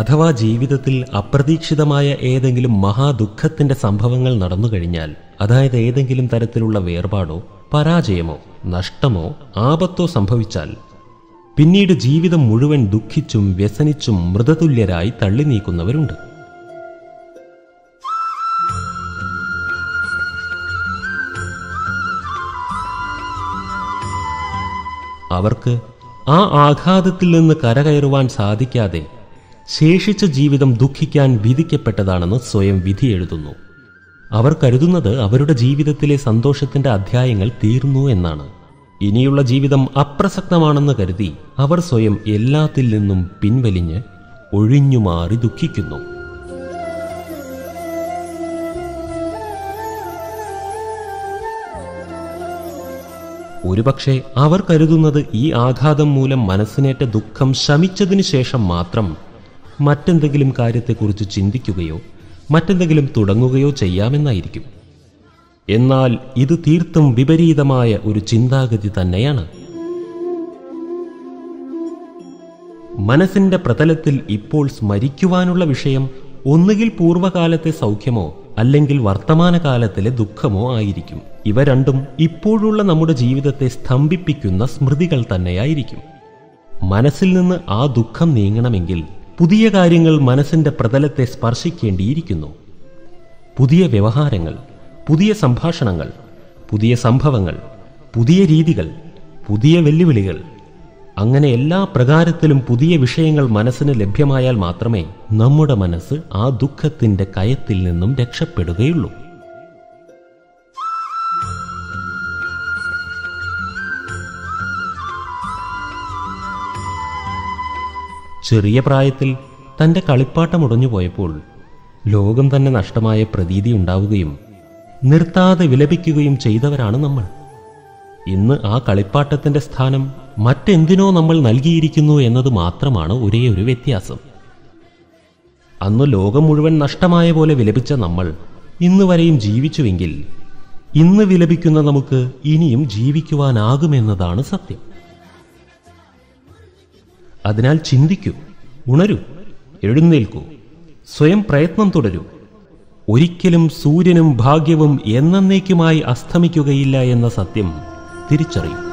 അഥവാ ജീവിതത്തിൽ അപ്രതീക്ഷിതമായ ഏതെങ്കിലും മഹാദുഃഖത്തിന്റെ സംഭവങ്ങൾ നടന്നുകഴിഞ്ഞാൽ അതായത് ഏതെങ്കിലും തരത്തിലുള്ള വേർപാടോ പരാജയമോ നഷ്ടമോ ആപത്തോ സംഭവിച്ചാൽ പിന്നീട് ജീവിതം മുഴുവൻ ദുഃഖിച്ചും വ്യസനിച്ചും മൃതതുല്യരായി തള്ളി നീക്കുന്നവരുണ്ട് അവർക്ക് ആ ആഘാതത്തിൽ നിന്ന് കരകയറുവാൻ സാധിക്കാതെ ശേഷിച്ച ജീവിതം ദുഃഖിക്കാൻ വിധിക്കപ്പെട്ടതാണെന്ന് സ്വയം വിധി എഴുതുന്നു. അവർ കരുതുന്നത് അവരുടെ ജീവിതത്തിലെ സന്തോഷത്തിന്റെ അധ്യായങ്ങൾ തീർന്നു എന്നാണ്. ഇനിയുള്ള ജീവിതം അപ്രസക്തമാണെന്ന് കരുതി അവർ സ്വയം എല്ലാത്തിൽ നിന്നും പിൻവലിഞ്ഞ് ഒഴിഞ്ഞുമാറി ദുഃഖിക്കുന്നു. ഒരുപക്ഷെ അവർ കരുതുന്നത് ഈ ആഘാതം മൂലം മനസ്സിനേറ്റ ദുഃഖം ശമിച്ചതിനു ശേഷം മാത്രം മറ്റെന്തെങ്കിലും കാര്യത്തെക്കുറിച്ച് ചിന്തിക്കുകയോ മറ്റെന്തെങ്കിലും തുടങ്ങുകയോ ചെയ്യാമെന്നായിരിക്കും. എന്നാൽ ഇത് തീർത്തും വിപരീതമായ ഒരു ചിന്താഗതി തന്നെയാണ്. മനസ്സിന്റെ പ്രതലത്തിൽ ഇപ്പോൾ സ്മരിക്കുവാനുള്ള വിഷയം ഒന്നുകിൽ പൂർവകാലത്തെ സൗഖ്യമോ അല്ലെങ്കിൽ വർത്തമാനകാലത്തിലെ ദുഃഖമോ ആയിരിക്കും. ഇവ രണ്ടും ഇപ്പോഴുള്ള നമ്മുടെ ജീവിതത്തെ സ്തംഭിപ്പിക്കുന്ന സ്മൃതികൾ തന്നെയായിരിക്കും. മനസ്സിൽ നിന്ന് ആ ദുഃഖം നീങ്ങണമെങ്കിൽ പുതിയ കാര്യങ്ങൾ മനസ്സിന്റെ പ്രതലത്തെ സ്പർശിക്കേണ്ടിയിരിക്കുന്നു. പുതിയ വ്യവഹാരങ്ങൾ പുതിയ സംഭാഷണങ്ങൾ പുതിയ സംഭവങ്ങൾ പുതിയ രീതികൾ പുതിയ വെല്ലുവിളികൾ. അങ്ങനെ എല്ലാ പ്രകാരത്തിലും പുതിയ വിഷയങ്ങൾ മനസ്സിന് ലഭ്യമായാൽ മാത്രമേ നമ്മുടെ മനസ്സ് ആ ദുഃഖത്തിന്റെ കയത്തിൽ നിന്നും രക്ഷപ്പെടുകയുള്ളൂ. ചെറിയ പ്രായത്തിൽ തന്റെ കളിപ്പാട്ടം ഉടഞ്ഞുപോയപ്പോൾ ലോകം തന്നെ നഷ്ടമായ പ്രതീതി ഉണ്ടാവുകയും നിർത്താതെ വിലപിക്കുകയും ചെയ്തവരാണ് നമ്മൾ. ഇന്ന് ആ കളിപ്പാട്ടത്തിന്റെ സ്ഥാനം മറ്റെന്തിനോ നമ്മൾ നൽകിയിരിക്കുന്നു എന്നത് മാത്രമാണ് ഒരേ ഒരു വ്യത്യാസം. അന്ന് ലോകം മുഴുവൻ നഷ്ടമായ പോലെ വിലപിച്ച നമ്മൾ ഇന്ന് വരെയും ജീവിച്ചുവെങ്കിൽ ഇന്ന് വിലപിക്കുന്ന നമുക്ക് ഇനിയും ജീവിക്കുവാനാകുമെന്നതാണ് സത്യം. അതിനാൽ ചിന്തിക്കൂ ഉണരൂ എഴുന്നേൽക്കൂ സ്വയം പ്രയത്നം തുടരൂ. ഒരിക്കലും സൂര്യനും ഭാഗ്യവും എന്നേക്കുമായി അസ്തമിക്കുകയില്ല എന്ന സത്യം തിരിച്ചറിയും.